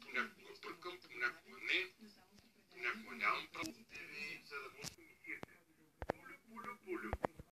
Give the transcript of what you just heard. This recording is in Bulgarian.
понякога бъркам, понякога не, понякога нямам право.